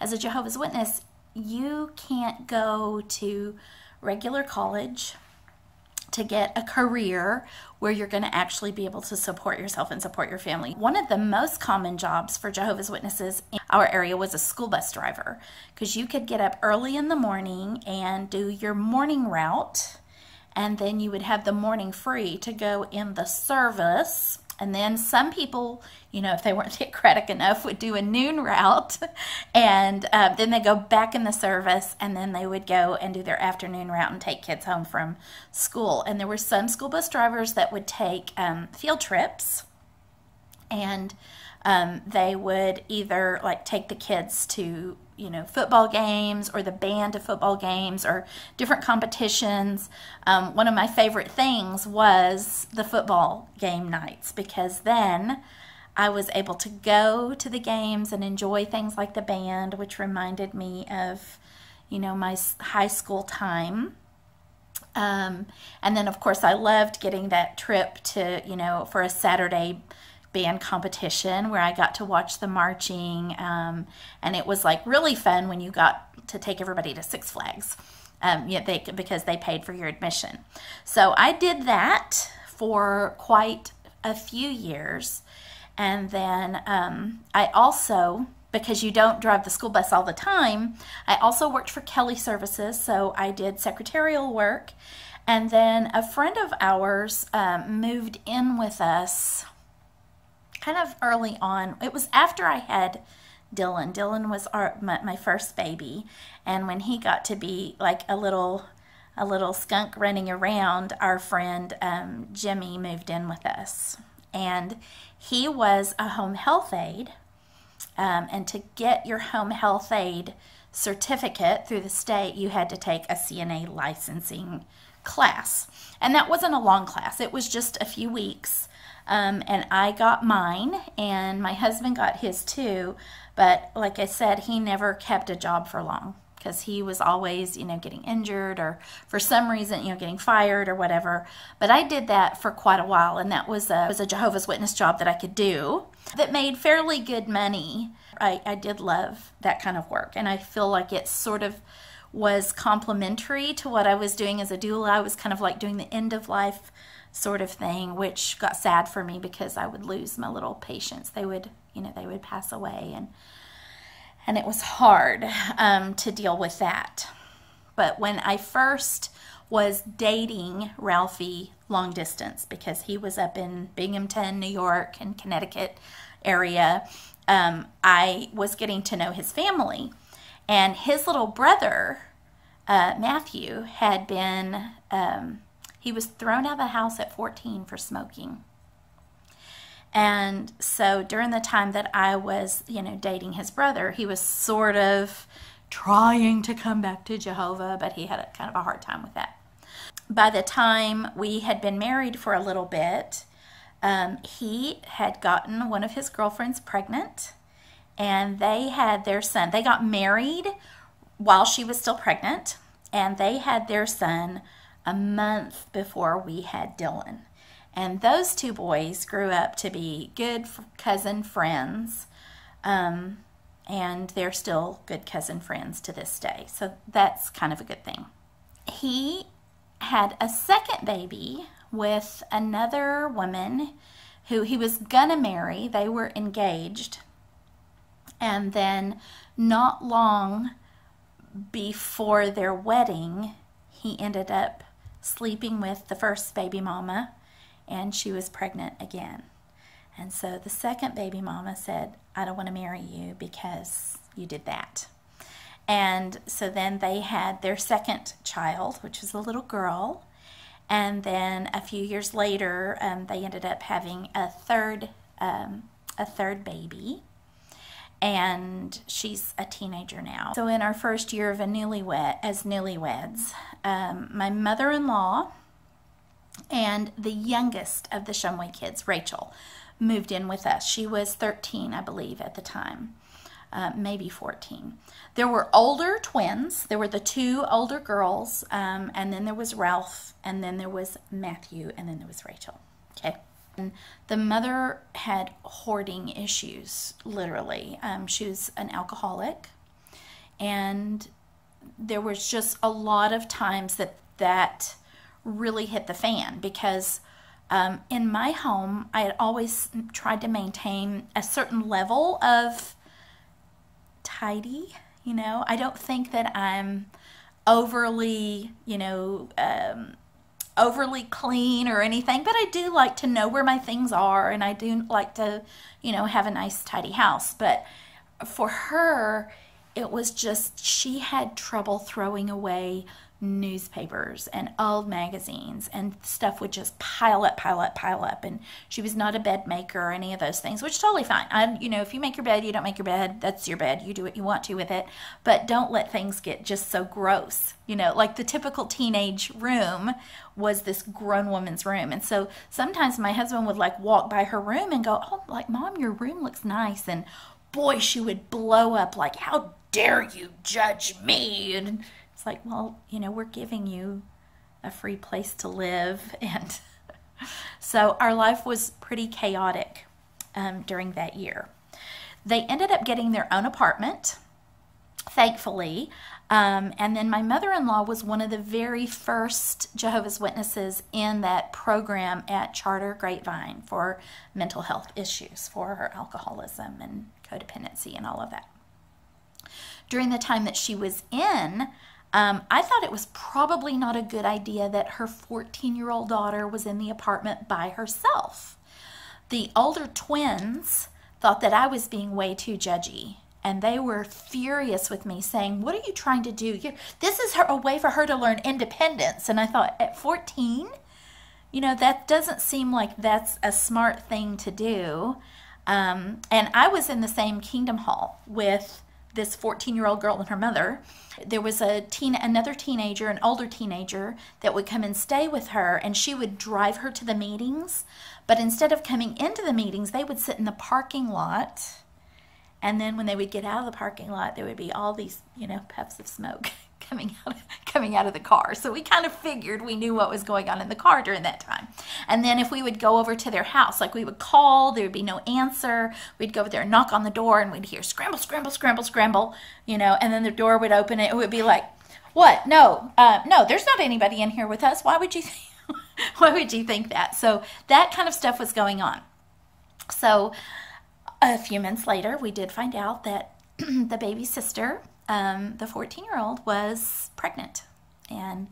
as a Jehovah's Witness, you can't go to regular college to get a career where you're going to actually be able to support yourself and support your family. One of the most common jobs for Jehovah's Witnesses in our area was a school bus driver because you could get up early in the morning and do your morning route and then you would have the morning free to go in the service and then some people, you know, if they weren't theocratic enough, would do a noon route. And uh, then they go back in the service and then they would go and do their afternoon route and take kids home from school. And there were some school bus drivers that would take um, field trips and um, they would either like take the kids to you know football games or the band to football games or different competitions. Um, one of my favorite things was the football game nights because then i was able to go to the games and enjoy things like the band which reminded me of you know my high school time. Um, and then of course i loved getting that trip to you know for a saturday band competition where I got to watch the marching. Um, and it was like really fun when you got to take everybody to Six Flags um, yeah, they, because they paid for your admission. So I did that for quite a few years. And then um, I also, because you don't drive the school bus all the time, I also worked for Kelly Services. So I did secretarial work. And then a friend of ours um, moved in with us kind of early on. It was after I had Dylan. Dylan was our, my, my first baby, and when he got to be like a little a little skunk running around, our friend um, Jimmy moved in with us, and he was a home health aide. Um, and to get your home health aide certificate through the state, you had to take a CNA licensing class. And that wasn't a long class, it was just a few weeks. Um, and I got mine, and my husband got his too. But like I said, he never kept a job for long because he was always, you know, getting injured or for some reason, you know, getting fired or whatever. But I did that for quite a while, and that was a, was a Jehovah's Witness job that I could do that made fairly good money. I, I did love that kind of work, and I feel like it sort of was complementary to what I was doing as a doula. I was kind of like doing the end of life sort of thing, which got sad for me because I would lose my little patients. They would, you know, they would pass away, and and it was hard um, to deal with that. But when I first was dating Ralphie long distance because he was up in Binghamton, New York, and Connecticut area, um, I was getting to know his family, and his little brother. Uh, Matthew had been um, he was thrown out of the house at 14 for smoking. And so during the time that I was, you know, dating his brother, he was sort of trying to come back to Jehovah, but he had a, kind of a hard time with that. By the time we had been married for a little bit, um, he had gotten one of his girlfriends pregnant, and they had their son. They got married while she was still pregnant, and they had their son a month before we had Dylan. And those two boys grew up to be good cousin friends. Um, and they're still good cousin friends to this day. So that's kind of a good thing. He had a second baby with another woman who he was gonna marry. They were engaged. And then, not long before their wedding, he ended up sleeping with the first baby mama, and she was pregnant again. And so the second baby mama said, I don't want to marry you because you did that. And so then they had their second child, which was a little girl. And then a few years later, um, they ended up having a third, um, a third baby and she's a teenager now. So in our first year of a newlywed, as newlyweds, um, my mother-in-law and the youngest of the Shumway kids, Rachel, moved in with us. She was 13, I believe, at the time, uh, maybe 14. There were older twins. There were the two older girls, um, and then there was Ralph, and then there was Matthew, and then there was Rachel. Okay. The mother had hoarding issues, literally. Um, she was an alcoholic, and there was just a lot of times that that really hit the fan because um, in my home, I had always tried to maintain a certain level of tidy. You know, I don't think that I'm overly, you know, um, overly clean or anything, but I do like to know where my things are and I do like to, you know, have a nice, tidy house. But for her, it was just she had trouble throwing away newspapers and old magazines and stuff would just pile up pile up pile up. And she was not a bed maker or any of those things which totally fine. I, you know if you make your bed you don't make your bed. That's your bed. You do what you want to with it. But don't let things get just so gross. You know like the typical teenage room was this grown woman's room. And so sometimes my husband would like walk by her room and go oh like mom your room looks nice. And boy she would blow up like how dare you judge me? And it's like, well, you know, we're giving you a free place to live. And so our life was pretty chaotic um, during that year. They ended up getting their own apartment, thankfully. Um, and then my mother in law was one of the very first Jehovah's Witnesses in that program at Charter Grapevine for mental health issues, for her alcoholism and codependency and all of that. During the time that she was in um, I thought it was probably not a good idea that her 14 year old daughter was in the apartment by herself. The older twins thought that I was being way too judgy and they were furious with me saying what are you trying to do? This is her, a way for her to learn independence. And i thought at 14 you know that doesn't seem like that's a smart thing to do. Um, and i was in the same kingdom hall with this 14 year old girl and her mother. There was a teen, another teenager, an older teenager, that would come and stay with her, and she would drive her to the meetings. But instead of coming into the meetings, they would sit in the parking lot. And then when they would get out of the parking lot, there would be all these, you know, puffs of smoke. coming out of, coming out of the car. So we kind of figured we knew what was going on in the car during that time. And then if we would go over to their house, like we would call, there would be no answer. We'd go over there and knock on the door and we'd hear scramble, scramble, scramble, scramble, you know, and then the door would open. And it would be like, what? No, uh, no, there's not anybody in here with us. Why would you think, why would you think that? So that kind of stuff was going on. So a few months later, we did find out that the baby sister um, the 14 year old was pregnant and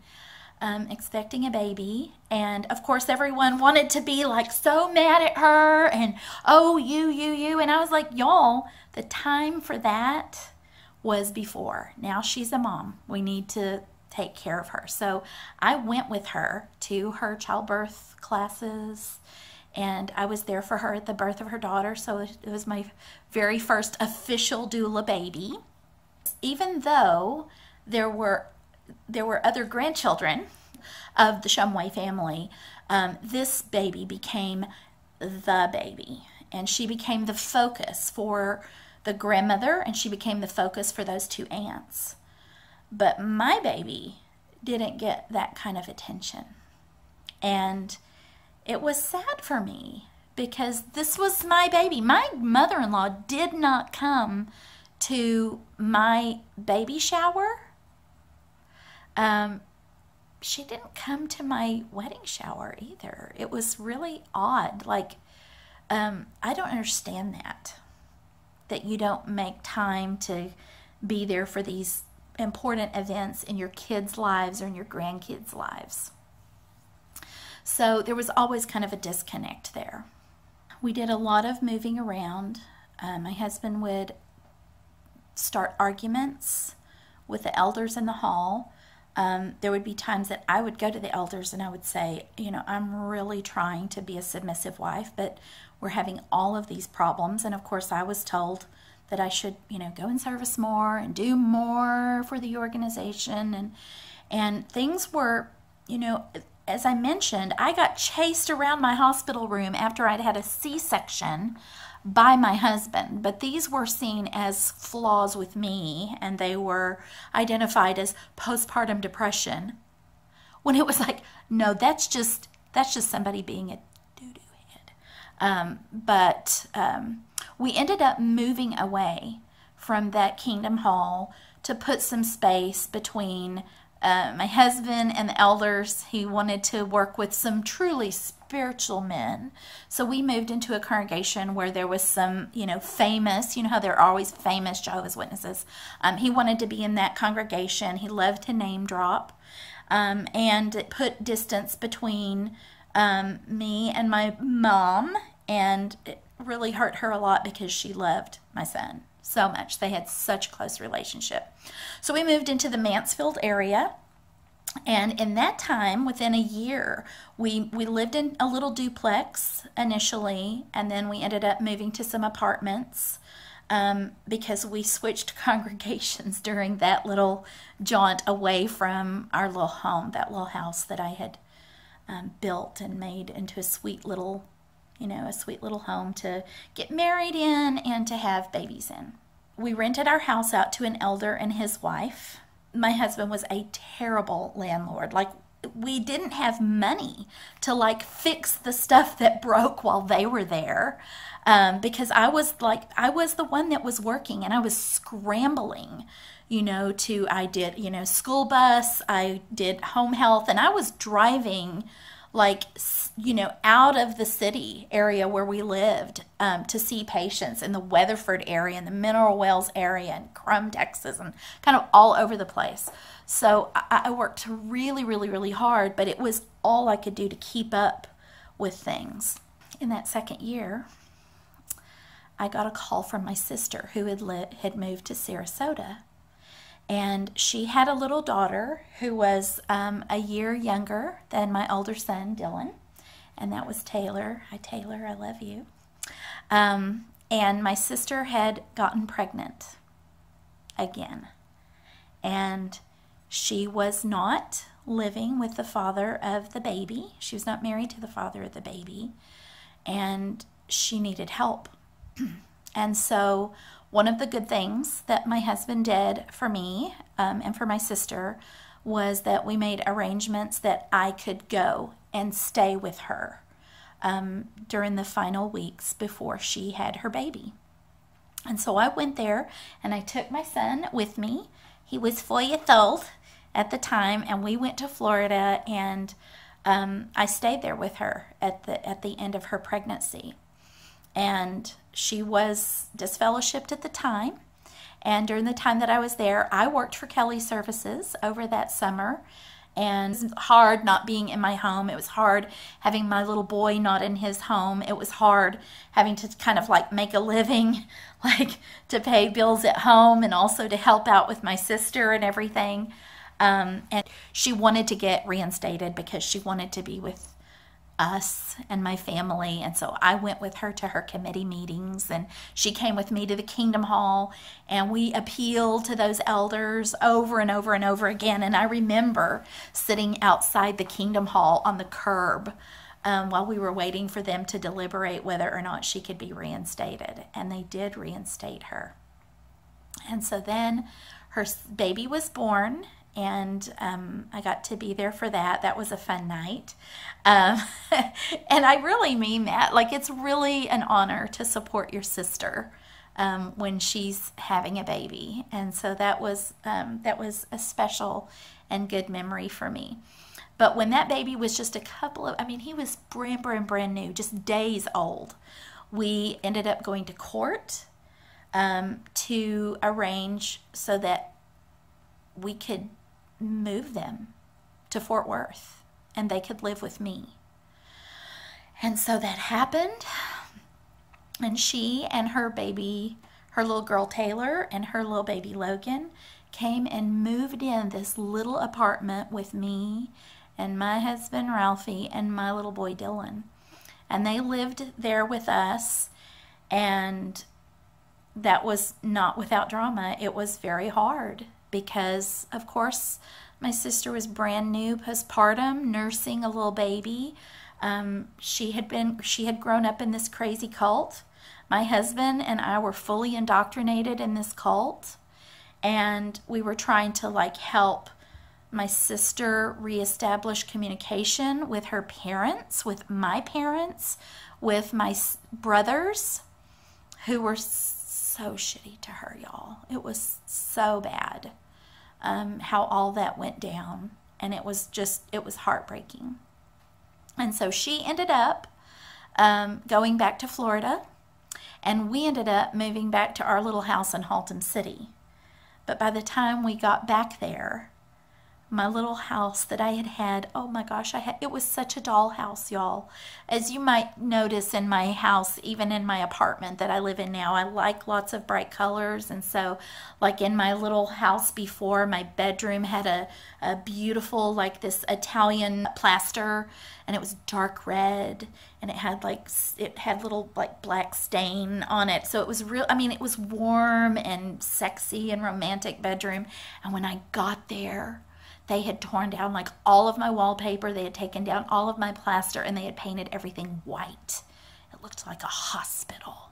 um, expecting a baby. And of course, everyone wanted to be like so mad at her and, oh, you, you, you. And I was like, y'all, the time for that was before. Now she's a mom. We need to take care of her. So I went with her to her childbirth classes and I was there for her at the birth of her daughter. So it was my very first official doula baby even though there were there were other grandchildren of the Shumway family, um, this baby became the baby, and she became the focus for the grandmother, and she became the focus for those two aunts. But my baby didn't get that kind of attention, and it was sad for me because this was my baby. My mother-in-law did not come to my baby shower. Um, she didn't come to my wedding shower either. It was really odd. Like, um, I don't understand that. That you don't make time to be there for these important events in your kids' lives or in your grandkids' lives. So there was always kind of a disconnect there. We did a lot of moving around. Uh, my husband would start arguments with the elders in the hall. Um, there would be times that I would go to the elders and I would say, you know, I'm really trying to be a submissive wife, but we're having all of these problems. And of course, I was told that I should, you know, go in service more and do more for the organization. And, and things were, you know, as I mentioned, I got chased around my hospital room after I'd had a C section by my husband, but these were seen as flaws with me and they were identified as postpartum depression. When it was like, no, that's just that's just somebody being a doo-doo head. Um, but um, we ended up moving away from that Kingdom Hall to put some space between uh, my husband and the elders. He wanted to work with some truly spiritual men. So we moved into a congregation where there was some, you know, famous, you know how there are always famous Jehovah's Witnesses. Um, he wanted to be in that congregation. He loved to name drop. Um, and it put distance between um, me and my mom, and it really hurt her a lot because she loved my son so much. They had such close relationship. So we moved into the Mansfield area. And in that time, within a year, we, we lived in a little duplex initially, and then we ended up moving to some apartments um, because we switched congregations during that little jaunt away from our little home, that little house that I had um, built and made into a sweet little you know, a sweet little home to get married in and to have babies in. We rented our house out to an elder and his wife. My husband was a terrible landlord. Like, we didn't have money to like fix the stuff that broke while they were there um, because I was like, I was the one that was working and I was scrambling you know, to I did, you know, school bus, I did home health, and I was driving like you know out of the city area where we lived um, to see patients in the weatherford area and the mineral wells area and crum texas and kind of all over the place. So I, I worked really really really hard but it was all i could do to keep up with things. In that second year i got a call from my sister who had, had moved to sarasota and she had a little daughter who was um, a year younger than my older son, Dylan. And that was Taylor. Hi, Taylor. I love you. Um, and my sister had gotten pregnant again. And she was not living with the father of the baby. She was not married to the father of the baby. And she needed help. and so one of the good things that my husband did for me um, and for my sister was that we made arrangements that I could go and stay with her um, during the final weeks before she had her baby. And so I went there and I took my son with me. He was four years old at the time, and we went to Florida and um, I stayed there with her at the at the end of her pregnancy and she was disfellowshipped at the time. And during the time that I was there, I worked for Kelly Services over that summer. And it was hard not being in my home. It was hard having my little boy not in his home. It was hard having to kind of like make a living, like to pay bills at home and also to help out with my sister and everything. Um, and she wanted to get reinstated because she wanted to be with us and my family. And so I went with her to her committee meetings, and she came with me to the Kingdom Hall, and we appealed to those elders over and over and over again. And I remember sitting outside the Kingdom Hall on the curb. Um, while we were waiting for them to deliberate whether or not she could be reinstated. And they did reinstate her. And so then her baby was born, and um, I got to be there for that. That was a fun night. Um, and I really mean that. Like, it's really an honor to support your sister um, when she's having a baby. And so that was, um, that was a special and good memory for me. But when that baby was just a couple of, I mean, he was brand, brand, brand new, just days old, we ended up going to court um, to arrange so that we could move them to Fort Worth and they could live with me. And so that happened. And she and her baby, her little girl Taylor, and her little baby Logan came and moved in this little apartment with me and my husband Ralphie and my little boy Dylan. And they lived there with us. And that was not without drama. It was very hard because, of course, my sister was brand new postpartum, nursing a little baby. Um, she had been she had grown up in this crazy cult. My husband and I were fully indoctrinated in this cult, and we were trying to like help my sister reestablish communication with her parents, with my parents, with my brothers, who were so shitty to her, y'all. It was so bad um, how all that went down. And it was just, it was heartbreaking. And so she ended up um, going back to Florida. And we ended up moving back to our little house in Haltom City. But by the time we got back there, my little house that I had had. Oh my gosh, I had it was such a doll house, y'all. As you might notice in my house, even in my apartment that I live in now, I like lots of bright colors. And so, like in my little house before, my bedroom had a, a beautiful, like this Italian plaster, and it was dark red, and it had like it had little like black stain on it. So it was real. I mean, it was warm and sexy and romantic bedroom. And when I got there, they had torn down like all of my wallpaper, they had taken down all of my plaster, and they had painted everything white. It looked like a hospital.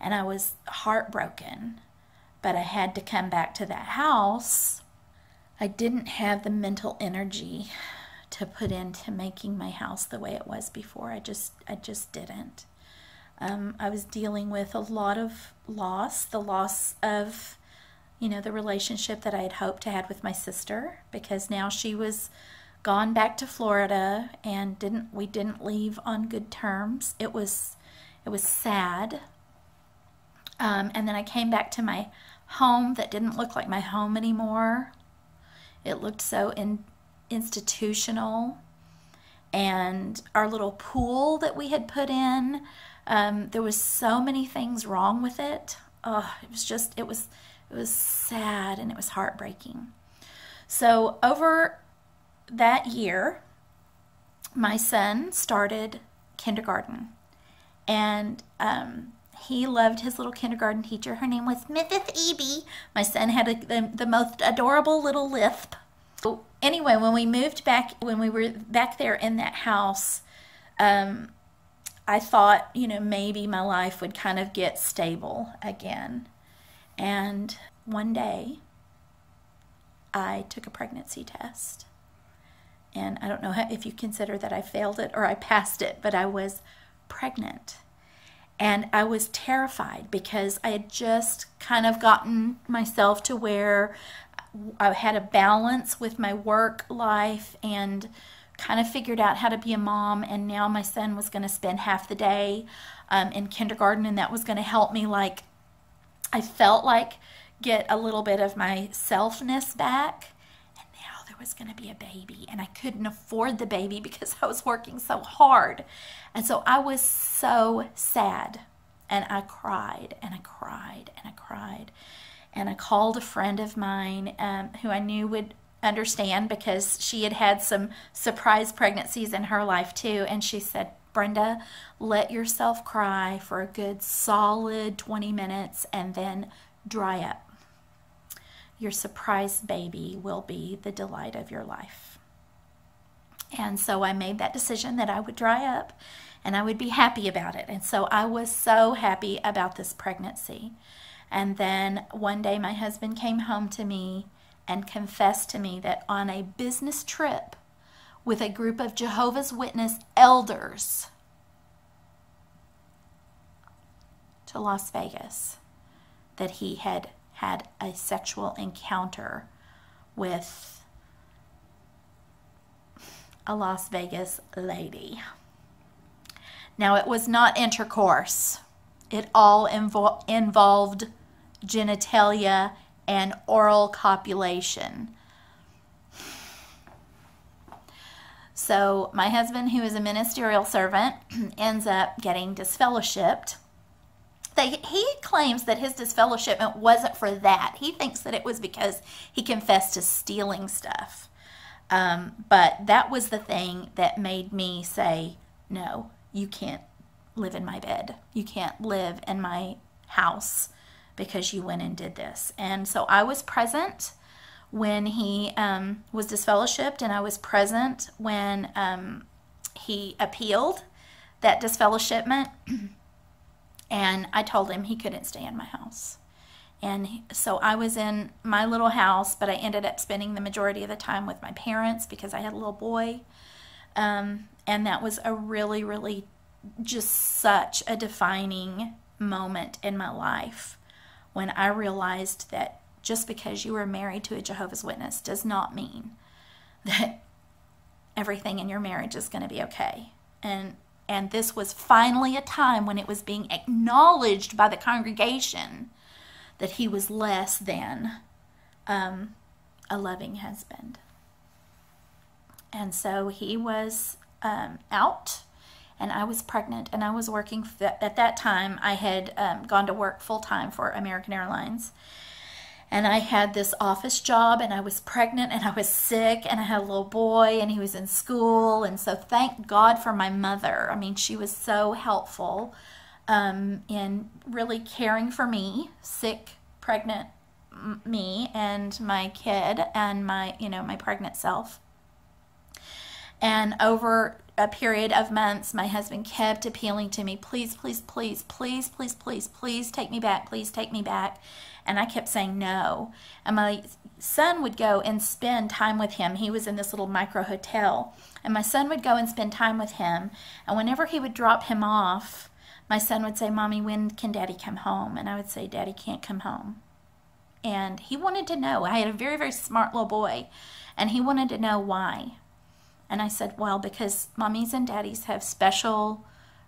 And I was heartbroken, but I had to come back to that house. I didn't have the mental energy to put into making my house the way it was before. I just I just didn't. Um, I was dealing with a lot of loss, the loss of you know, the relationship that I had hoped to have with my sister because now she was gone back to Florida and didn't we didn't leave on good terms. It was it was sad. Um, and then I came back to my home that didn't look like my home anymore. It looked so in, institutional. And our little pool that we had put in, um, there was so many things wrong with it. Oh, it was just, it was, it was sad and it was heartbreaking. So, over that year, my son started kindergarten. And um, he loved his little kindergarten teacher. Her name was Mrs. Eby. My son had a, the, the most adorable little lisp. So anyway, when we moved back, when we were back there in that house, um, I thought, you know, maybe my life would kind of get stable again. And one day, I took a pregnancy test. And I don't know if you consider that I failed it or I passed it, but I was pregnant. And I was terrified because I had just kind of gotten myself to where I had a balance with my work life and kind of figured out how to be a mom. And now my son was going to spend half the day um, in kindergarten, and that was going to help me like I felt like get a little bit of my selfness back. And now there was going to be a baby, and I couldn't afford the baby because I was working so hard. And so I was so sad. And I cried and I cried and I cried. And I called a friend of mine um, who I knew would understand because she had had some surprise pregnancies in her life too. And she said, Brenda, let yourself cry for a good solid 20 minutes and then dry up. Your surprise baby will be the delight of your life. And so I made that decision that I would dry up and I would be happy about it. And so I was so happy about this pregnancy. And then one day my husband came home to me and confessed to me that on a business trip, with a group of Jehovah's Witness elders to Las Vegas that he had had a sexual encounter with a Las Vegas lady. Now, it was not intercourse, it all invo- involved genitalia and oral copulation. So, my husband, who is a ministerial servant, ends up getting disfellowshipped. They, he claims that his disfellowshipment wasn't for that. He thinks that it was because he confessed to stealing stuff. Um, but that was the thing that made me say, no, you can't live in my bed. You can't live in my house because you went and did this. And so I was present when he um, was disfellowshipped, and I was present when um, he appealed that disfellowshipment. and I told him he couldn't stay in my house. And so I was in my little house, but I ended up spending the majority of the time with my parents because I had a little boy. Um, and that was a really, really just such a defining moment in my life when I realized that just because you are married to a Jehovah's Witness does not mean that everything in your marriage is going to be okay. And and this was finally a time when it was being acknowledged by the congregation that he was less than um, a loving husband. And so he was um, out, and I was pregnant, and I was working. At that time, I had um, gone to work full time for American Airlines. And I had this office job, and I was pregnant, and I was sick, and I had a little boy, and he was in school. And so, thank God for my mother. I mean, she was so helpful um, in really caring for me, sick, pregnant me, and my kid, and my, you know, my pregnant self. And over a period of months, my husband kept appealing to me, please, please, please, please, please, please, please take me back, please take me back. And I kept saying no. And my son would go and spend time with him. He was in this little micro hotel. And my son would go and spend time with him. And whenever he would drop him off, my son would say, Mommy, when can daddy come home? And I would say, Daddy can't come home. And he wanted to know. I had a very, very smart little boy. And he wanted to know why. And I said, Well, because mommies and daddies have special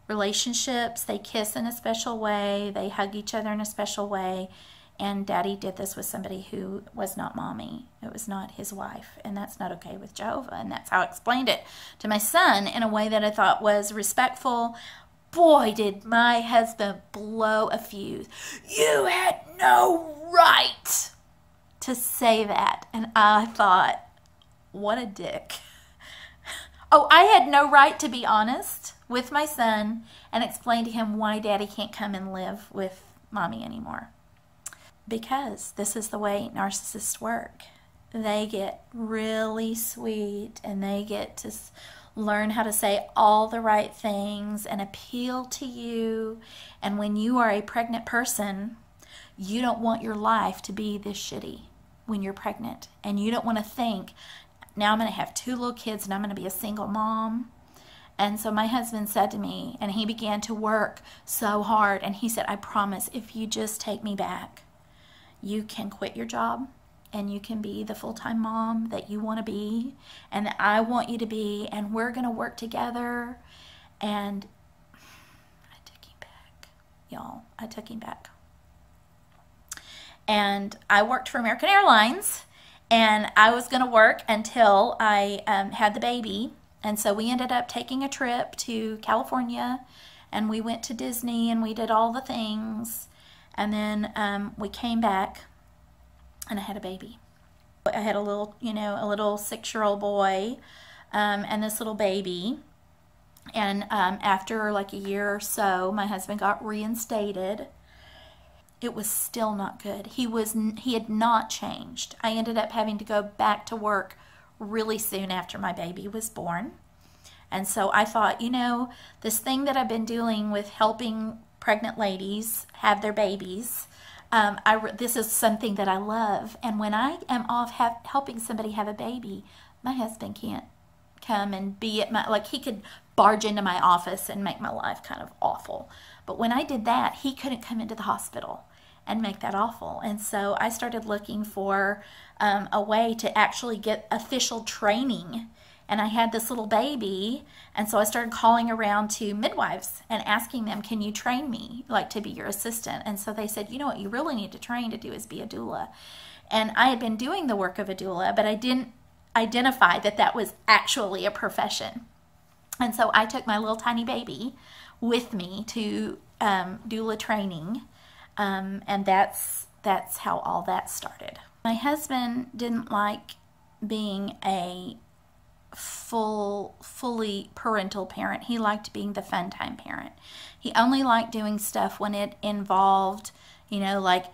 relationships. They kiss in a special way, they hug each other in a special way. And daddy did this with somebody who was not mommy. It was not his wife. And that's not okay with Jehovah. And that's how I explained it to my son in a way that I thought was respectful. Boy, did my husband blow a fuse. You had no right to say that. And I thought, what a dick. Oh, I had no right to be honest with my son and explain to him why daddy can't come and live with mommy anymore. Because this is the way narcissists work. They get really sweet and they get to learn how to say all the right things and appeal to you. And when you are a pregnant person, you don't want your life to be this shitty when you're pregnant. And you don't want to think, now I'm going to have two little kids and I'm going to be a single mom. And so my husband said to me, and he began to work so hard, and he said, I promise if you just take me back, you can quit your job and you can be the full time mom that you want to be and that I want you to be, and we're going to work together. And I took him back, y'all. I took him back. And I worked for American Airlines and I was going to work until I um, had the baby. And so we ended up taking a trip to California and we went to Disney and we did all the things. And then um, we came back and I had a baby. I had a little, you know, a little six year old boy um, and this little baby. And um, after like a year or so, my husband got reinstated it was still not good. He was he had not changed. I ended up having to go back to work really soon after my baby was born. And so I thought, you know, this thing that I've been doing with helping pregnant ladies have their babies, um, I, this is something that I love. And when I am off have, helping somebody have a baby, my husband can't come and be at my, like he could barge into my office and make my life kind of awful. But when I did that, he couldn't come into the hospital and make that awful. And so I started looking for um, a way to actually get official training. And I had this little baby, and so I started calling around to midwives and asking them, Can you train me, like to be your assistant? And so they said, You know what, you really need to train to do is be a doula. And I had been doing the work of a doula, but I didn't identify that that was actually a profession. And so I took my little tiny baby with me to um, doula training um, and that's that's how all that started. My husband didn't like being a full fully parental parent. He liked being the fun time parent. He only liked doing stuff when it involved, you know, like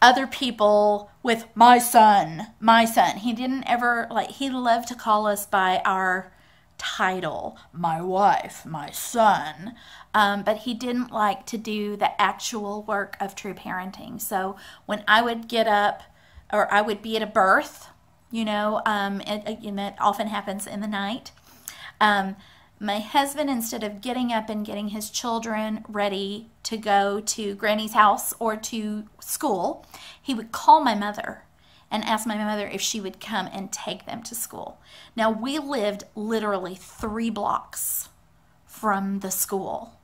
other people with my son, my son. He didn't ever like he loved to call us by our title, my wife, my son, um, but he didn't like to do the actual work of true parenting. So when I would get up, or I would be at a birth, you know, um, it, it often happens in the night. Um, my husband, instead of getting up and getting his children ready to go to Granny's house or to school, he would call my mother and ask my mother if she would come and take them to school. Now, we lived literally three blocks from the school,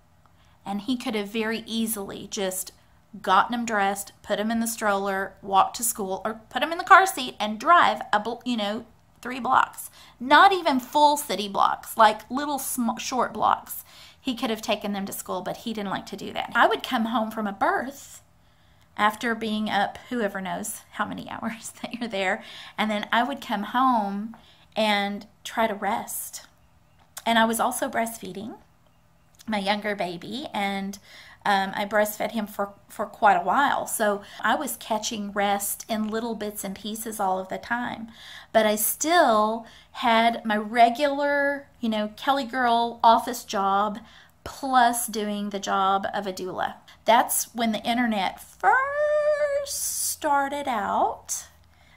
and he could have very easily just gotten them dressed, put them in the stroller, walk to school, or put them in the car seat and drive a you know three blocks. Not even full city blocks, like little short blocks. He could have taken them to school, but he didn't like to do that. I would come home from a birth after being up whoever knows how many hours that you're there, and then I would come home and try to rest. And I was also breastfeeding my younger baby, and um, I breastfed him for, for quite a while. So I was catching rest in little bits and pieces all of the time. But I still had my regular, you know, Kelly Girl office job plus doing the job of a doula. That's when the internet first started out.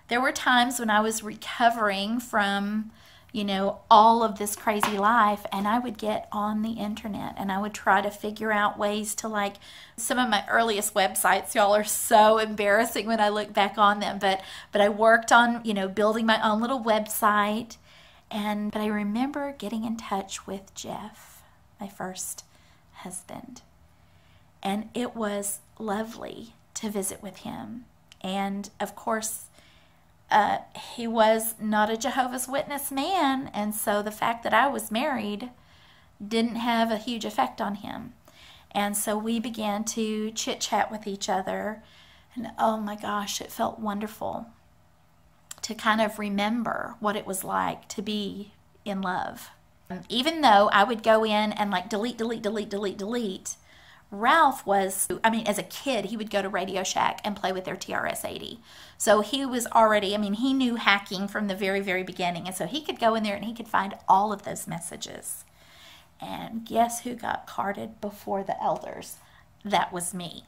There were times when I was recovering from you know, all of this crazy life. And I would get on the internet and I would try to figure out ways to like some of my earliest websites, y'all are so embarrassing when I look back on them. But but I worked on, you know, building my own little website. And but I remember getting in touch with Jeff, my first husband. And it was lovely to visit with him. And of course, uh, he was not a Jehovah's Witness man, and so the fact that I was married didn't have a huge effect on him. And so we began to chit chat with each other, and oh my gosh, it felt wonderful to kind of remember what it was like to be in love. Even though I would go in and like delete, delete, delete, delete, delete, Ralph was, I mean, as a kid, he would go to Radio Shack and play with their TRS 80. So he was already, I mean, he knew hacking from the very, very beginning. And so he could go in there and he could find all of those messages. And guess who got carded before the elders? That was me.